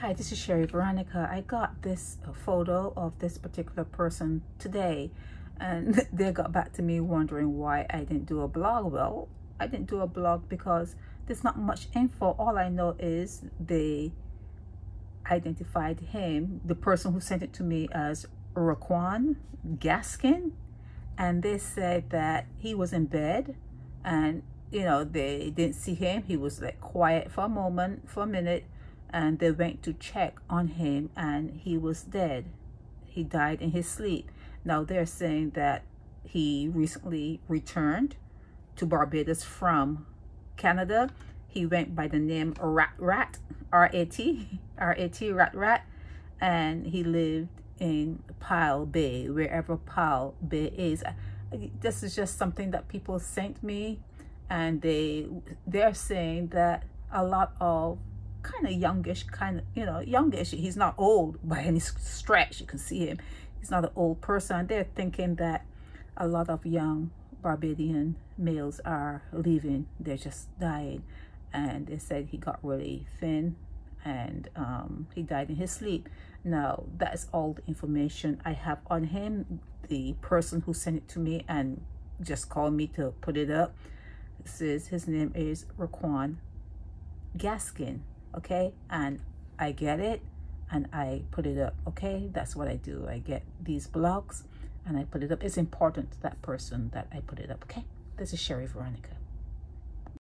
Hi, this is Sheri Veronica. I got this uh, photo of this particular person today and they got back to me wondering why I didn't do a blog. Well, I didn't do a blog because there's not much info. All I know is they identified him, the person who sent it to me as Raquan Gaskin. And they said that he was in bed and, you know, they didn't see him. He was like quiet for a moment, for a minute and they went to check on him and he was dead. He died in his sleep. Now they're saying that he recently returned to Barbados from Canada. He went by the name Rat Rat, R-A-T, R-A-T, Rat Rat, and he lived in Pile Bay, wherever Pile Bay is. This is just something that people sent me and they they're saying that a lot of kind of youngish, kind of, you know, youngish. He's not old by any stretch. You can see him. He's not an old person. They're thinking that a lot of young Barbadian males are leaving. They're just dying. And they said he got really thin and um, he died in his sleep. Now, that's all the information I have on him. The person who sent it to me and just called me to put it up says his name is Raquan Gaskin okay? And I get it and I put it up okay? That's what I do. I get these blogs and I put it up. It's important to that person that I put it up okay? This is Sheri Veronica